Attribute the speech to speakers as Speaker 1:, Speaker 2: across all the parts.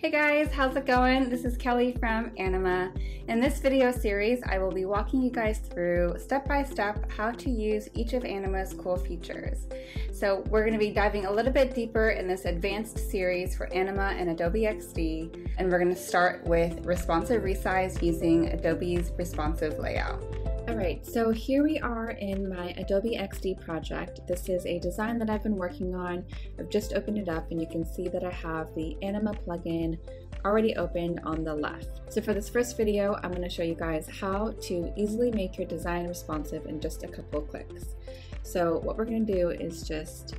Speaker 1: Hey guys, how's it going? This is Kelly from Anima. In this video series, I will be walking you guys through step by step how to use each of Anima's cool features. So we're going to be diving a little bit deeper in this advanced series for Anima and Adobe XD, and we're going to start with responsive resize using Adobe's responsive layout. Alright, so here we are in my Adobe XD project. This is a design that I've been working on. I've just opened it up and you can see that I have the Anima plugin already opened on the left. So for this first video, I'm going to show you guys how to easily make your design responsive in just a couple clicks. So what we're going to do is just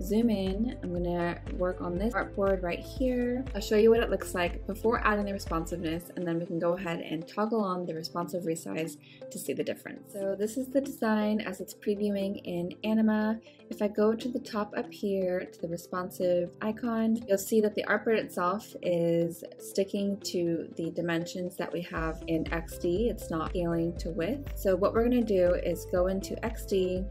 Speaker 1: zoom in. I'm gonna work on this artboard right here. I'll show you what it looks like before adding the responsiveness and then we can go ahead and toggle on the responsive resize to see the difference. So this is the design as it's previewing in Anima. If I go to the top up here to the responsive icon, you'll see that the artboard itself is sticking to the dimensions that we have in XD. It's not scaling to width. So what we're gonna do is go into XD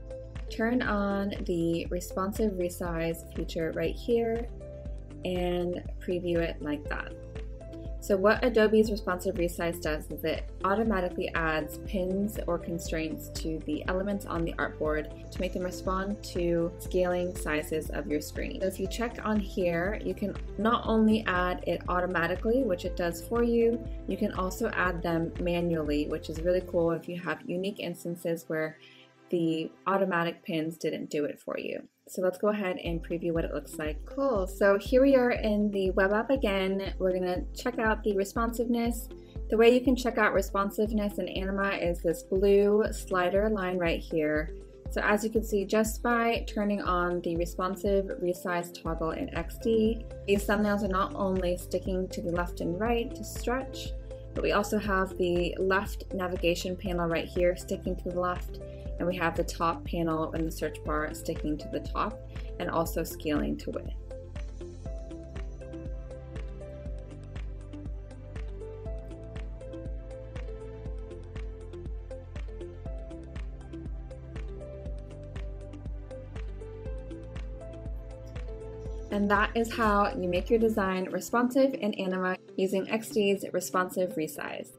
Speaker 1: turn on the responsive resize feature right here and preview it like that. So what Adobe's responsive resize does is it automatically adds pins or constraints to the elements on the artboard to make them respond to scaling sizes of your screen. So if you check on here, you can not only add it automatically, which it does for you, you can also add them manually, which is really cool if you have unique instances where the automatic pins didn't do it for you. So let's go ahead and preview what it looks like. Cool, so here we are in the web app again. We're gonna check out the responsiveness. The way you can check out responsiveness in Anima is this blue slider line right here. So as you can see, just by turning on the responsive resize toggle in XD, these thumbnails are not only sticking to the left and right to stretch, but we also have the left navigation panel right here sticking to the left and we have the top panel and the search bar sticking to the top and also scaling to width. And that is how you make your design responsive in Anima using XD's responsive resize.